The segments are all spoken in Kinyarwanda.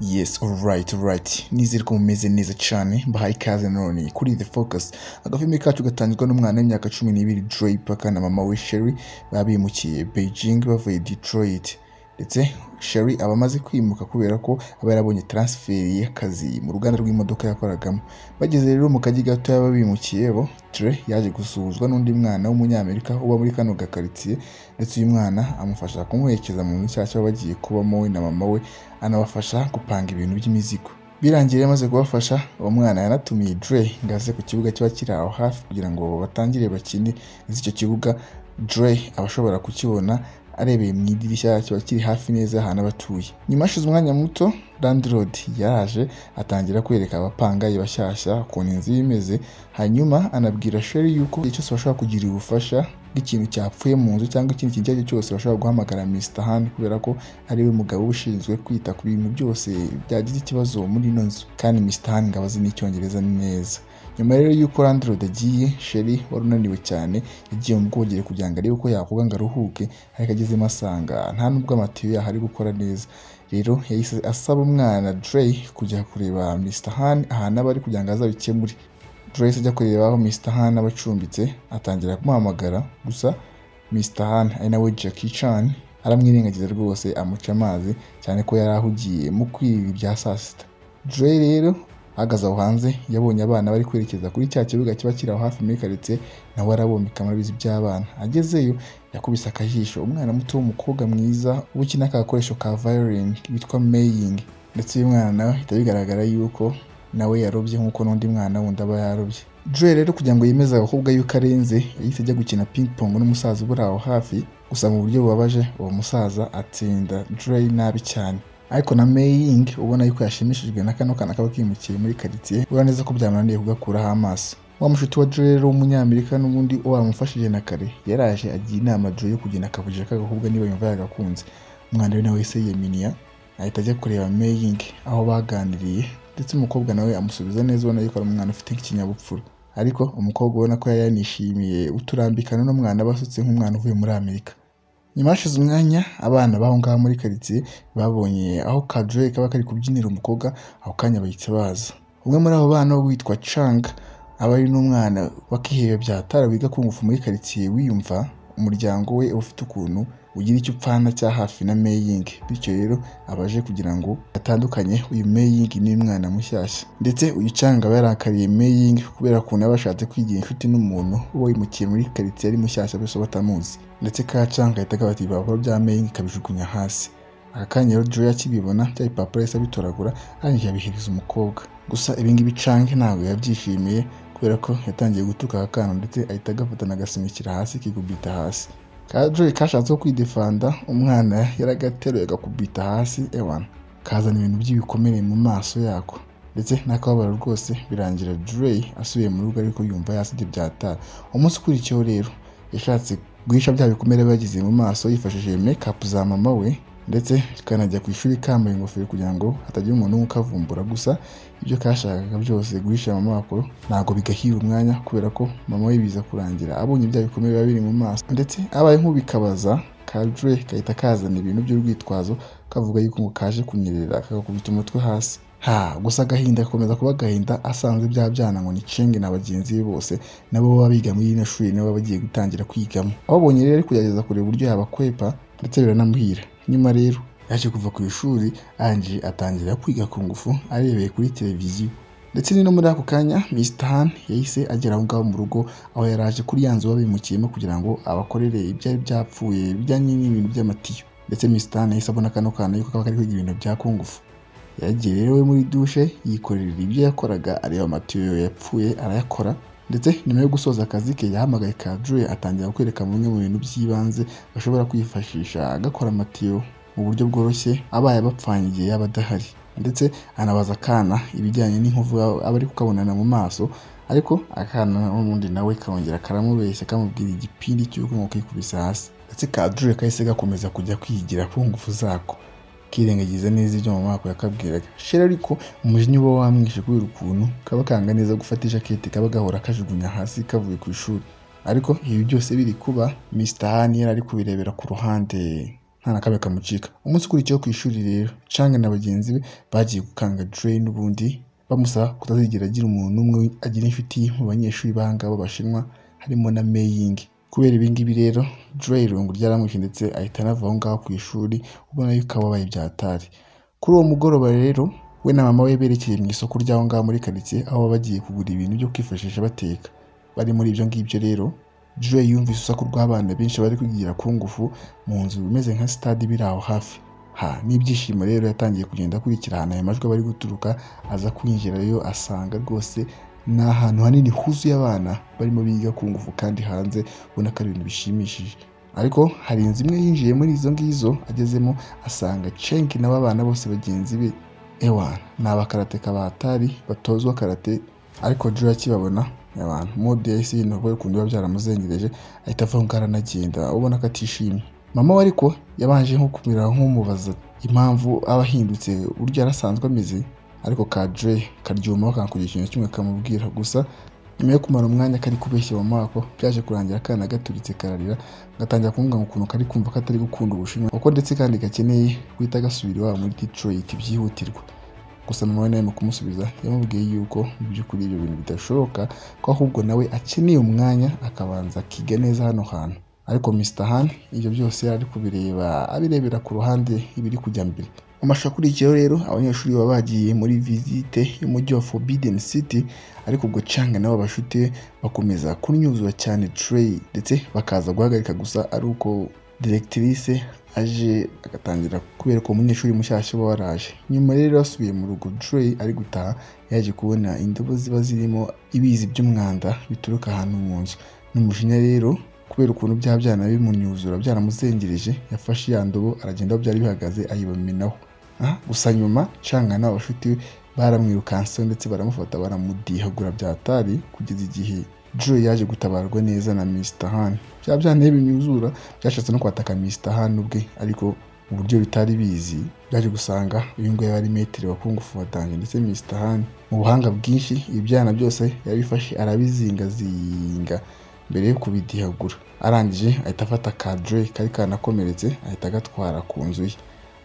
Yes, alright, alright. Nizere ko mumeze neza cyane. Mbahaye ikaze none. Kuri The Focus agafilme kacu gatangirwa n'umwana w'imyaka cumi n'ibiri Dre Parker na mama we Sherry baba bimukiye Beijing bavuye Detroit. Ndetse Sherry aba amaze kwimuka kubera ko aba yarabonye transferi y'akazi mu ruganda rw'imodoka yakoragamo. Bageze rero mu kajyi gato yaba bimukiye bo Dre yaje gusuhuzwa n'undi mwana w'umunyamerika uba muri kano gakaritsiye ndetse uyu mwana amufasha kumuherekeza mu baba bagiye kubamo we na mama we anabafasha gupanga ibintu by'imizigo. Birangiye yamaze kubafasha uwo mwana yanatumiye Dre ngo aze ku kibuga kiba kiri aho hafi kugira ngo batangire bakine. Ndetse icyo kibuga Dre aba ashobora kukibona arebeye mu idirishya kiba kiri hafi neza y'ahantu aba atuye. Nyuma hashize umwanya muto landlord yaraje atangira kwereka abapangayi bashyashya ukuntu inzu ye imeze. Hanyuma anabwira Sherry yuko igihe cyose bashobora kugira ubufasha bw'ikintu cyapfuye mu nzu cyangwa ikindi kintu icyo ari cyo cyose bashobora guhamagara Mr Han kubera ko ari we mugabo ushinzwe kwita ku bintu byose byagize ikibazo muri ino nzu. Kandi Mr Han ngo abazi n'icyongereza neza. Nyuma rero y'uko landlord agiye Sherry wari unaniwe cyane yagiye mu bwogero kugira ngo arebe ko yakoga ngo aruhuke ariko agezemo asanga nta nubwo amatiyo yaho ari gukora neza. Rero yahise asaba umwana Dre kujya kureba Mr Han ahantu aba ari kugira ngo azabikemure. Dre ajya kureba aho Mr Han aba acumbitse atangira kumuhamagara gusa Mr Han ari nawe Jackie Chan aramwirengagiza rwose amuca amazi cyane ko yari ahugiye mu kwiba ibya saa sita. Dre rero ahagaze aho hanze yabonye abana bari kwerekeza kuri cya kibuga kiba kiri aho hafi muri karitsiye nawe arabomeka murabizi by'abana. Agezeyo yakubise akajisho. Umwana muto w'umukobwa mwiza ukina aka gakoresho ka violin witwa Maying ndetse uyu mwana nawe bihita bigaragara yuko nawe yarobye nk'uko n'undi mwana wundi aba yarobye. Dre rero kugira ngo yemeze abakobwa yuko arenze yahise ajya gukina ping pong n'umusaza uburi aho hafi. Gusa mu buryo bubabaje uwo musaza atsinda Dre nabi cyane. Ariko na Maying ubona yuko yashimishijwe na kano kana kaba kimukiye muri karitsiye ubona neza ko byamunaniye kugakuraho amaso. Wa mushuti wa Dre rero w'umunyamerika n'ubundi wamufashije na kare yaraje agira inama Dre yo kugenda akavujije k'agakobwa niba yumva yagakunze. Umwana we nawe yahise yiyeminiya ahita ajya kureba Maying aho baganiriye ndetse umukobwa nawe amusubiza neza ubona yuko ari umwana ufite ikinyabupfura. Ariko umukobwa ubona ko yari yanishimiye uturambikano n'umwana basutse nk'umwana uvuye muri Amerika. Nyuma hashize umwanya abana b'aho ngaho muri karitsiye babonye aho ka Dre kaba kari kubyinira umukobwa ako kanya bahita baza. Umwe muri abo bana witwa Chang aba ari n'umwana wakihebe byatara wiga kungufu muri karitsiye wiyumva umuryango we ufite ukuntu ugira icyo upfana cya hafi na Maying bityo rero abaje kugira ngo atandukanye uyu Maying ni umwana mushyashya. Ndetse uyu Chang aba yarakariye Maying kubera ukuntu aba yashatse kwigira inshuti n'umuntu uba wimukiye muri karitsiye ari mushyashya bose batamuzi. Ndetse ka Chang ahita agafata ibipapuro bya Maying akabijugunya hasi. Aka kanya rero Dre akibibona bya bipapuro yahise abitoragura arangije abihereza umukobwa. Gusa ibingibi Chang ntabwo yabyishimiye kubera ko yatangiye gutuka aka kana ndetse ahita agafatana agasunikira hasi kikubita hasi. Ka kashatse kwidefanda umwana yaragateruye agakubita hasi ewana kazana ibintu by'ibikomere mu maso yako. Ndetse n'akababaro rwose birangira Dre asubiye mu rugo ariko yumva yasibye byatara umunsi ukurikiyeho rero yashatse guhisha bya bikomere bagize mu maso yifashishije make-up za mama we ndetse kanajya ku ishuri kambaye ingofero kugira ngo hatagira umuntu umwe ukavumbura gusa. Ibyo kashakaga byose guhisha mama wako ntabwo bigahira umwanya kubera ko mama we biza kurangira. Abonye bya bikomere biba biri mu maso. Ndetse abaye nk'ubikabaza ka Dre gahita kazana ibintu by'urwitwazo kavuga yuko ngo kaje kunyerera kagakubita umutwe hasi. Ha gusa agahinda gakomeza kuba agahinda asanzwe bya byana ngo ni Chenge na bagenzi be bose nabo baba biga muri ino shuri nabo bagiye gutangira kwigamo. Ababonye rero ari kugerageza kureba uburyo yabakwepa ndetse biranamuhira. Nyuma rero yaje kuva ku ishuri arangije atangira kwiga ku ngufu arebeye kuri televiziyo. Ndetse ni no muri ako kanya Mr Han yahise agera aho ngaho mu rugo aho yari aje kuri ya nzu babimukiyemo kugira ngo abakorere ibyari byapfuye bijyanye n'ibintu by'amatiyo. Ndetse Mr Han yahise abona kano kana yuko kaba kari kwiga ibintu bya kungufu yagiye rero we muri dushe yikorera ibyo yakoraga areba amatiyo yapfuye arayakora. Ndetse nyuma yo gusoza akazi ke yahamagaye ka Dre atangira kwereka bimwe mu bintu by'ibanze bashobora kwifashisha agakora amatiyo mu buryo bworoshye abaye abapfanye igihe yaba adahari. Ndetse anabaza akana ibijyanye n'inkovu aba ari kukabonana mu maso ariko akana n'ubundi nawe karongera karamubeshya kamubwira igipindi cy'uko ngo kikubise hasi. Ndetse ka Dre kahise gakomeza kujya kwigira ku ngufu zako. Kirengagiza neza ibyo mama wako yakabwiraga. Shera ariko umujinya uba wamwishe kubera ukuntu kaba kanga neza gufata ijaketi kaba gahora kajugunya hasi kavuye ku ishuri. Ariko ibi byose biri kuba Mr Han yari ari kubirebera ku ruhande nta na kamwe kamucika. Umunsi ukurikiyeho ku ishuri rero canga na bagenzi be bagiye gukanga Dre n'ubundi bamusaba kutazigera agira umuntu n'umwe agira inshuti mu banyeshuri b'ahangaba b'abashinwa harimo na Mei Ying. Kubera ibi ngibi rero Dre irungu ryaramwishe ndetse ahita anava aho ngaho ku ishuri ubona yuko ababaye byatari kuri uwo mugoroba rero we na mama we berekeye mu isoko ry'aho ngaho muri karitsiye aho bagiye kugura ibintu byo kwifashisha bateka. Bari muri ibyo ngibyo rero Dre yumvise urusaku rw'abana benshi bari kwigira ku ngufu mu nzu imeze nka stade biri aho hafi. Ha n'ibyishimo rero yatangiye kugenda akurikira ahantu ayo majwi bari guturuka aza kwinjirayo asanga rwose ni ahantu hanini huzuye abana barimo biga ku ngufu kandi hanze ubona ko ari ibintu bishimishije. Ariko hari inzu imwe yinjiye muri izo ngizo agezemo asanga cenki n'aba bana bose bagenzi be ewa ni abakarateka bahatari batozwa karate ariko Dre akibabona abantu mode yahise yinuba ukuntu biba byaramuzengereje ahita ava ngo aranagenda ubona ko atishimye. Mama we ariko yabanje nko kumera nk'umubaza impamvu aba ahindutse uburyo yari asanzwe ameze. Ariko ka Dre karyumaho kanakugira ikintu kimwe kamubwira. Gusa nyuma yo kumara umwanya kari kubeshya mama wako byaje kurangira akana gaturitse kararira gatangira kumubwira ukuntu kari kumva atari gukunda ubushinwa kuko ndetse kandi gakeneye guhita gasubira iwabo muri Detroit byihutirwa gusa mama we nawe mu kumusubiza yamubwiye yuko mu by'ukuri ibyo bintu bidashoboka ko ahubwo nawe akeneye umwanya akabanza akiga neza hano hantu. Ariko Mr Han ibyo byose ari kubireba abirebera ku ruhande ibiri kujya mbere. Mu mashusho akurikiyeho rero abanyeshuri baba bagiye muri visite y'umujyi wa Forbidden City ariko ubwo Chang nabo bashuti be bakomeza kunyuzura cyane Trey ndetse bakaza guhagarika gusa ari uko directrice aje agatangira kubera ko umunyeshuri mushyashya uba waraje. Nyuma rero asubiye mu rugo Dre ari gutaha yaje kubona indobo ziba zirimo ibizi by'umwanda bituruka ahantu mu nzu. N'umujinya rero kubera ukuntu bya byana bimunyuzura byaramuzengereje yafashe ya ndobo aragenda aho byari bihagaze ayibaminaho gusa nyuma canga n'abashuti be baramwirukanseho ndetse baramufata baramudihagura byatari kugeza igihe Dre yaje gutabarwa neza na Mr Han. Bya byana binyuzura byashatse no kwataka Mr Han ubwe. Ariko mu buryo bitari bizi byaje gusanga uyu nguyu yari metero wa kungufu watanje ndetse Mr Han mu buhanga bwinshi ibi byana byose yabifashe arabizingazinga mbere yo kubidihagura. Arangije ahita afata ka Dre kari kanakomeretse ahita agatwara ku nzu ye.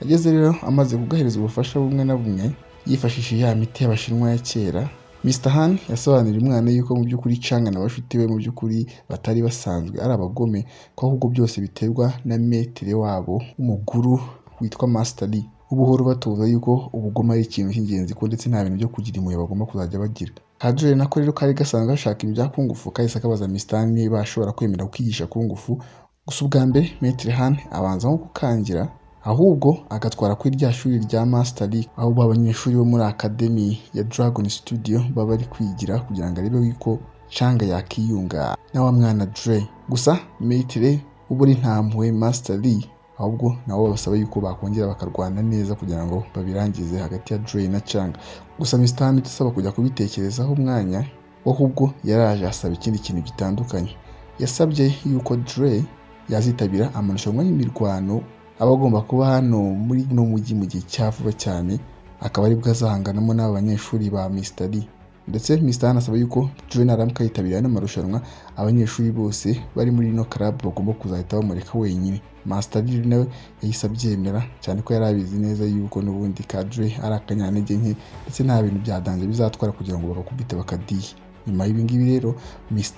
Ageze rero amaze kugahereza ubufasha bumwe na bumwe yifashishije ya miti y'abashinwa ya kera Mr Han yasobanurira umwana yuko mu by'ukuri Chang na bashuti be mu by'ukuri batari basanzwe ari abagome ko ahubwo byose biterwa na metere wabo w'umuguru witwa Master Lee ubuhoro batuza yuko ubugome ari ikintu cy'ingenzi ko ndetse nta bintu byo kugira impuhwe bagomba kuzajya bagira. Kadre nako rero kari gasanzwe gashaka ibya kungufu kahise kabaza Mr Han niba ashobora kwemera kwigisha kungufu. Gusa ubwa mbere Metre Han abanza nko gukangira ahubwo agatwara kuri rya shuri rya Master Lee aho abanyeshuri bo muri Academy ya Dragon Studio baba bari kwigira kugira ngo arebe yuko Changa yakiyunga. Na wa mwana Dre. Gusa Metre ubu uri ntampuwe Master Lee ahubwo nabo basaba yuko bakongera bakarwana neza kugira ngo babirangize hagati ya Dre na Changa. Gusa Mr usaba kujya kubitekerezaho umwanya we ahubwo yaraje asaba ikindi kintu gitandukanye. Yasabye yuko Dre yazitabira amarushanwa y'imirwano aba agomba kuba hano muri no mujyi mu gihe cya vuba cyane akaba ari bwo azahanganamo n'aba banyeshuri ba Lee ndetse Mr Han asaba yuko Dre naramuka yitabiriye ano marushanwa abanyeshuri bose bari muri ino club bagomba kuzahita bamureka wenyine. Lee nawe yahise abyemera cyane ko yari abizi neza yuko n'ubundi ka Dre ari akanyantege nke ndetse nta bintu byadanje bizatwara kugira ngo bakakubite bakadiye. Nyuma y'ibingibi rero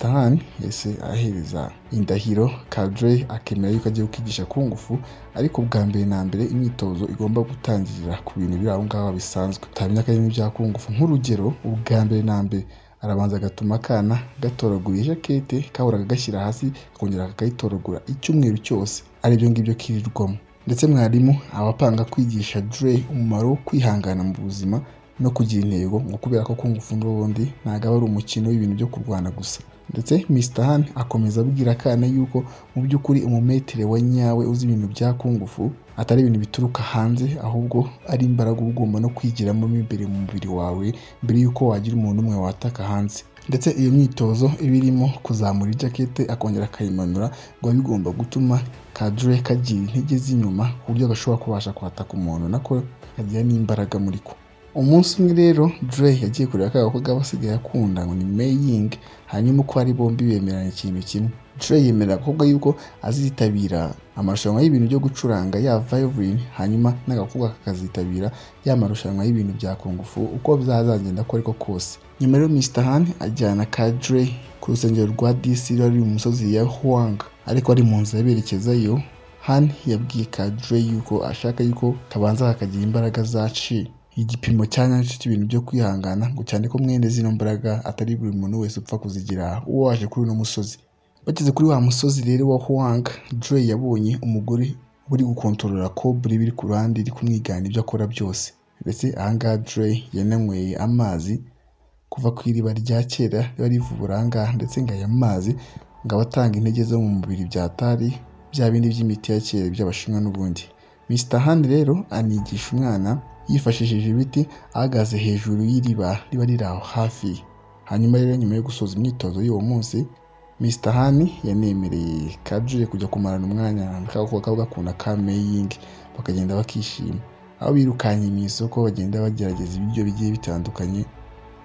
Han yahise ahereza indahiro Kadre akemera yuko agiye kwigisha ku ngufu ariko bwa mbere na mbere imyitozo igomba gutangirira ku bintu biri aho ngaho bisanzwe. Utamenya ko arimo ibya kungufu nk'urugero ubwa mbere na mbere arabanza agatuma akana gatoragura ijakete kahoraga gashyira hasi akongera kakayitoragura icyumweru cyose. Aribyo ngibyo kirirwamo. Ndetse mwarimu aba apanga kwigisha Dre umumaro wo kwihangana mu buzima no kugira intego ngo kubera ko kungufu n'ubundi ntabwo aba ari umukino w'ibintu byo kurwana gusa. Ndetse Mr Han akomeza abwira akana yuko mu by'ukuri umumetere wa nyawe uzi ibintu bya kungufu atari ibintu bituruka hanze ahubwo ari imbaraga uba ugomba no kwigiramo imbere mu mubiri wawe mbere y'uko wagira umuntu umwe wataka hanze. Ndetse iyo myitozo iba irimo kuzamura ijakete akongera akayimanura ngo bigomba gutuma kadure kagira intege z'inyuma ku buryo gashobora kubasha kwataka umuntu nako kagira n'imbaraga muri ko. Umunsi umwe rero Dre yagiye kureba ka gakobwa basigaye akunda ngo ni Mei Ying hanyuma uko ari bombi bemeranya ikintu kimwe. Dre yemerera agakobwa yuko azitabira amarushanwa y'ibintu byo gucuranga ya violin hanyuma n'agakobwa kakazitabira ya marushanwa y'ibintu bya kungufu uko bizazagenda ko ariko kose. Nyuma rero Mr Han ajyana ka Dre ku rusengero rwa DC ruri mu musozi ya Huang. Ariko ari mu nzira berekezayo Han yabwiye ka Dre yuko ashaka yuko kabanza kakagira imbaraga za igipimo cya nyacyo cy'ibintu byo kwihangana ngo cyane ko mwene zino mbaraga atari buri muntu wese upfa kuzigira uwo waje kuri uno musozi. Bageze kuri wa musozi rero wa Huang Dre yabonye umugore uri gukontorora Cobra biri ku ruhande iri kumwigana ibyo akora byose. Ndetse ahangaha Dre yananyweye amazi kuva ku iriba rya kera riba rivubura ahangaha ndetse ngo aya mazi ngo aba atanga intege zo mu mubiri byatari bya bindi by'imiti ya kera by'abashinwa n'ubundi. Mr Han rero anigisha umwana yifashishije ibiti ahagaze hejuru y'iriba riba riri aho hafi. Hanyuma rero nyuma yo gusoza imyitozo y'uwo munsi Mr Han yanemereye Kadri kujya kumarana umwanya kaba gakunda ka Mei bakagenda bakishima. Aho birukanye mu isoko bagenda bagerageza ibiryo bigiye bitandukanye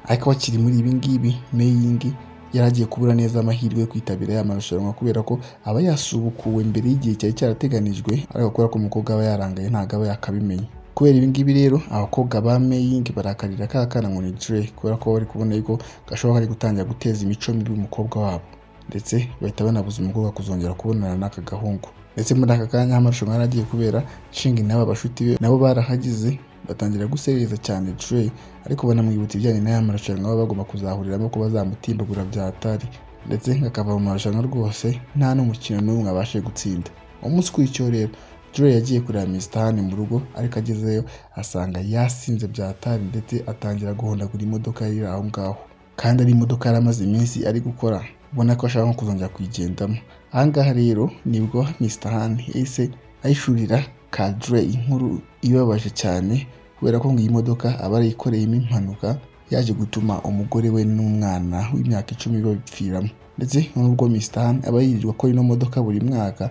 ariko bakiri muri ibi ngibi Mei yari agiye kubura neza amahirwe yo kwitabira ya marushanwa kubera ko aba yasubukuwe mbere y'igihe cyari cyarateganijwe ariko kubera ko umukobwa aba yarangaye ntabwo aba yakabimenya. Kubera ibi ngibi rero abakobwa ba Mei barakarira ka kana ngo ni Dre kubera ko bari kubona yuko gashobora kari gutangira guteza imico mibi umukobwa wabo. Ndetse bahita banabuza umukobwa kuzongera kubonana n'aka gahungu. Ndetse muri aka kanya amarushanwa yari agiye kubera Shingi n'aba bashuti be nabo barahagize batangira guserereza cyane Dre. Ariko banamwibutsa ibijyanye n'aya marushanwa baba bagomba kuzahuriramo ko bazamutimbagura bya hatari ndetse akava mu marushanwa rwose nta n'umukino n'umwe abashe gutsinda. Umunsi ukurikiyeho rero Dre yagiye kureba Mr Han mu rugo ariko agezeyo asanga yasinze bya hatari ndetse atangira guhondagura imodoka yari aho ngaho. Kandi ari imodoka yari amaze iminsi ari gukora ubona ko ashaka kuzongera kuyigendamo. Ahangaha rero ni bwo Mr Han yahise ayishurira ka Dre inkuru ibabaje cyane kubera ko ngo iyi modoka aba yarayikoreyemo impanuka yaje gutuma umugore we n'umwana w'imyaka icumi babipfiramo. Ndetse nubwo Mr Han aba yirirwa akora ino modoka buri mwaka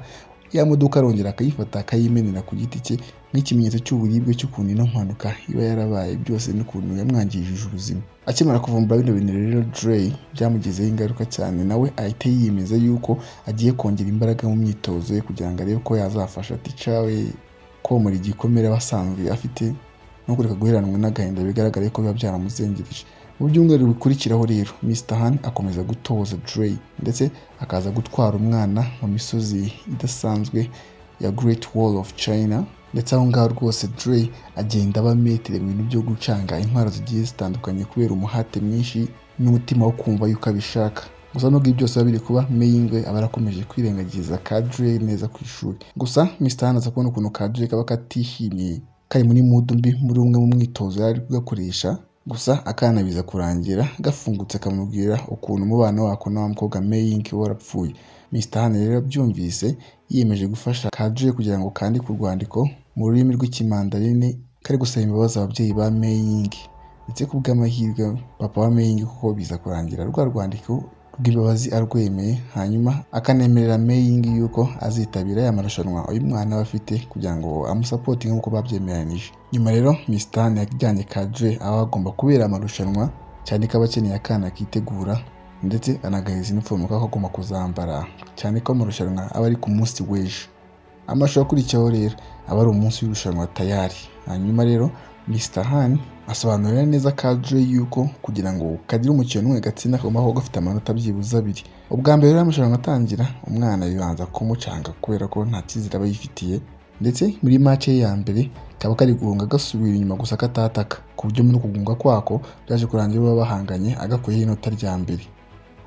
ya modoka arongera akayifata akayimenera ku giti cye nk'ikimenyetso cy'uburibwe cy'ukuntu ino mpanuka iba yarabaye byose n'ukuntu yamwangirije ubuzima akimara kuvumbura bino bintu rero Dre byamugizeho ingaruka cyane. Nawe ahita yiyemeza yuko agiye kongera imbaraga mu myitozo ye kugira ngo arebe ko yazafasha. Tica we komora igikomere aba asanzwe afite no kureka guheranwa n'agahinda. Bigaragara ko biba byaramuzengereje. Mu byumweru bikurikiraho rero Mr Han akomeza gutoza Dre ndetse akaza gutwara umwana mu misozi idasanzwe ya Great Wall of China ndetse aho ngaho rwose Dre agenda aba metere mu bintu byo gucanga intwaro zigiye zitandukanye kubera umuhate mwinshi n'umutima wo kumva yuko abishaka. Gusa nubwo byose biba biri kuba Mei aba arakomeje kwirengagiza ka Dre neza ku ishuri. Gusa Mr Han aza kubona ukuntu ka Dre kaba katishimiye kari muri mudu mbi muri umwe mu mwitozo yari kugakoresha gusa akana biza kurangira gafungutse kamubwira ukuntu umubano wako na wa mukobwa Mei warapfuye. Mr Han rero byumvise yiyemeje gufasha Kadri kugira ngo kandike urwandiko mu rurimi rw'ikimandarini kari gusaba imbabazi ababyeyi ba Mei ndetse ku bw'amahirwe papa wa Mei kuko biza kurangira rwa rwandiko rw'imbabazi arwemeye hanyuma akanemerera Mei yuko azitabira ya marushanwa uyu mwana aba afite kugira ngo amusapotinge nk'uko babyemeranije. Nyuma rero Mr Han yajyanye Kadri aho agomba kubera amarushanwa cyane ko aba akeneye akana kitegura ndetse anagaheza inifomu ko agomba kuzambara. Cyane ko amarushanwa aba ari ku munsi w'ejo. Amashusho akurikiyeho rero aba ari umunsi w'irushanwa tayari. Hanyuma rero Mr Han asobanurira neza Kadri yuko kugira ngo kagire umukino umwe gatsinda kagomba kuba gafite amanota byibuze abiri. Ubwa mbere rero amarushanwa atangira umwana yibanza kumucanga kubera ko nta cyizere aba yifitiye ndetse muri make ye ya mbere kaba kari guhunga gasubira inyuma gusa katataka ku buryo muri kugunga kwako byaje kurangira baba bahanganye agakuyeho inota rya mbere.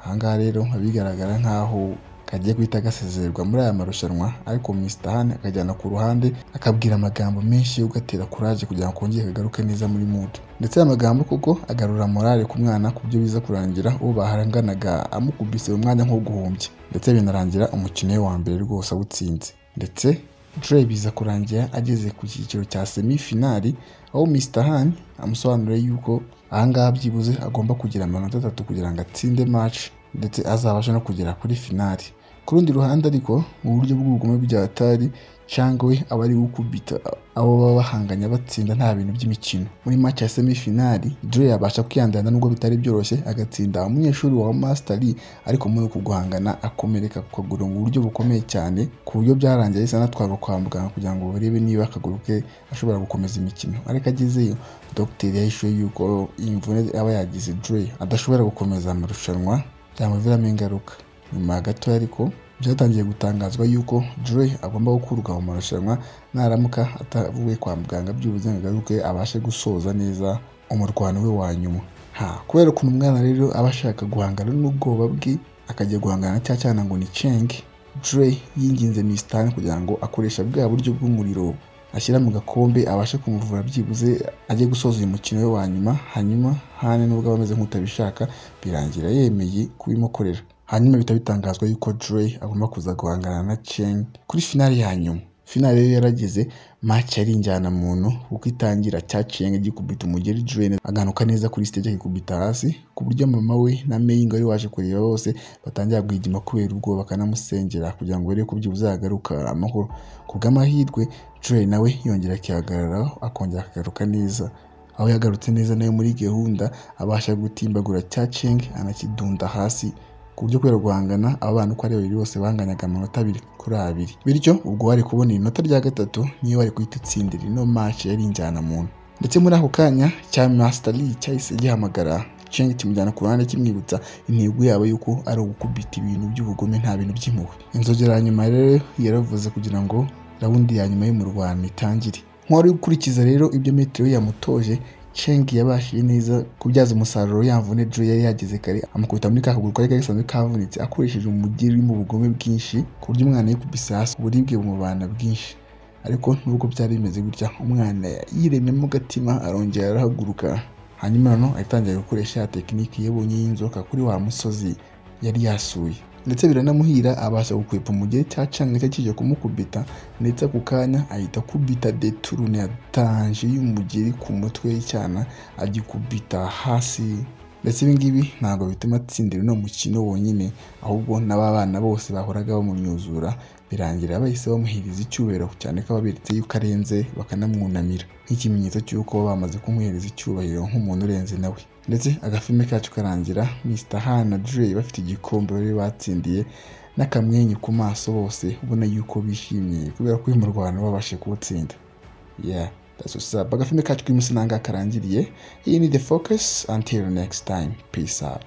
Ahangaha rero bigaragara nk'aho kagiye guhita gasezererwa muri aya marushanwa ariko Han akajyana ku ruhande akabwira amagambo menshi yo gatera kuraje kugira ngo kongere kagaruke neza muri mudu ndetse aya magambo kuko agarura morale ku mwana ku byo biza kurangira uwo bahanganaga amukubise mu mwanya nko guhumbya ndetse binarangira umukino we wa mbere rwose awutsinze. Ndetse Dre biza kurangira ageze ku cyiciro cya semifinali aho Mr Han amusobanurira yuko ahangaha byibuze agomba kugira amanota atatu kugira ngo atsinde match ndetse azabashe no kugera kuri finali ku rundi ruhande ariko mu buryo bw'ubugome bya Atari cyangwa we aba ari gukubita abo baba bahanganye batsinda nta bintu by'imikino. Muri match ya semifinali Dre yabasha kwiyandana nubwo bitari byoroshye agatsinda umunyeshuri wa Master ariko muri uku guhangana akomereka ku kaguru mu buryo bukomeye cyane ku buryo byarangiye ahise anatwarwa kwa muganga kugira ngo barebe niba akaguru ke ashobora gukomeza imikino. Ariko agezeyo dogiteri yahishuye yuko iyi mvune aba yagize Dre adashobora gukomeza amarushanwa byamuviramo ingaruka. Nyuma gato ariko byatangiye gutangazwa yuko Dre agomba gukurwa mu marushanwa naramuka atavuye kwa muganga byibuze agaruke abashe gusoza neza umurwano we wa nyuma. Ha kubera ukuntu umwana rero aba ashaka guhangana n'ubwoba bwe akajya guhangana na cya ngo ni Cheng Dre yinginze Miss Tan kugira ngo akoresha bwa buryo bw'umuriro ashyira mu gakombe abashe kumuvura byibuze ajye gusoza uyu mukino we wa nyuma hanyuma hane nubwo aba ameze nk'utabishaka birangira yemeye kubimukorera. Hanyuma bihita bitangazwa yuko Dre agomba kuza guhangana na Cheng kuri finali ya nyuma. Finali rero yarageze match yari injyana muntu kuko itangira cya Cheng gikubita umugeri Dre aganuka neza kuri stage akikubita hasi ku buryo mama we na Mei ngo ari waje kureba bose batangira guhigima kubera ubwoba bakanamusengera kugira ngo barebe ko byibuze yagaruka amahoro ku bw'amahirwe Dre nawe yongera akihagararaho akongera akagaruka neza. Aho yagarutse neza nawe muri gahunda abasha gutimbagura cya Cheng anakidunda hasi. Ku buryo kubera guhangana aba bantu uko ari babiri bose banganyaga amanota abiri kuri abiri. Bityo ubwo wari kubona inota rya gatatu niyo wari guhita utsindira. Ino match yari injyana muntu. Ndetse muri ako kanya cya Master Lee cyahise gihamagara Cheng kimujyana ku ruhande kimwibutsa intego yabo yuko ari ugukubita ibintu by'ubugome nta bintu by'impuhwe. Inzogera ya nyuma rero yaravuze kugira ngo rawundi ya nyuma y'umurwano itangire. Nk'uwari gukurikiza rero ibyo metero yamutoje Cheng yabashije neza kubyaza umusaruro yamvune Dre yari yageze kare amukubita muri ka kaguru kari gasanzwe kavunitse akoresheje umugeri uri mu bugome bwinshi ku buryo umwana yikubise hasi uburibwe bumubana bwinshi. Ariko nubwo byari bimeze gutya umwana yiremyemo agatima arongera arahaguruka. Hanyuma noneho atangira gukoresha ya tekinike yabonye y'inzoka kuri wa musozi yari yasuye. Ndetse biranamuhira abasha gukwepa umugeri cya canga cye kije kumukubita ndetse ako kanya ahita akubita deturune ya danje y'umugeri ku mutwe w'icyana agikubita hasi. Ndetse ibi ngibi ntabwo bituma atsindira uno mukino wonyine ahubwo n'aba bana bose bahoraga bamunyuzura birangira bahise bamuhereza icyubahiro cyane ko baberetse yuko arenze bakanamwunamira. Nk'ikimenyetso cy'uko bamaze kumuhereza icyubahiro nk'umuntu urenze nawe. Ndetse agafilme kacu karangira Mr Han na bafite igikombe bari batsindiye n'akamwenyu ku maso bose ubona yuko bishimye kubera ko uyu murwano babashe kuwutsinda. Yeah that's what's up. Kacu kuri munsi nanga karangiriye. Iyi ni the focus. Until next time peace out.